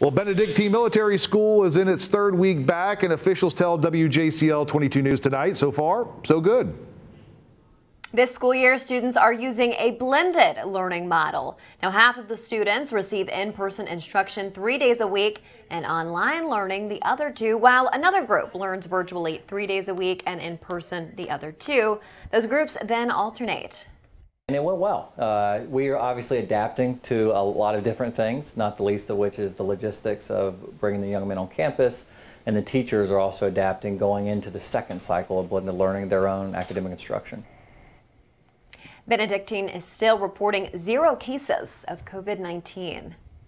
Well, Benedictine Military School is in its third week back, and officials tell WJCL 22 News tonight so far, so good. This school year, students are using a blended learning model. Now, half of the students receive in-person instruction three days a week and online learning the other two, while another group learns virtually three days a week and in person the other two. Those groups then alternate. And it went well. Uh, we are obviously adapting to a lot of different things, not the least of which is the logistics of bringing the young men on campus. And the teachers are also adapting going into the second cycle of blended learning, their own academic instruction. Benedictine is still reporting zero cases of COVID 19.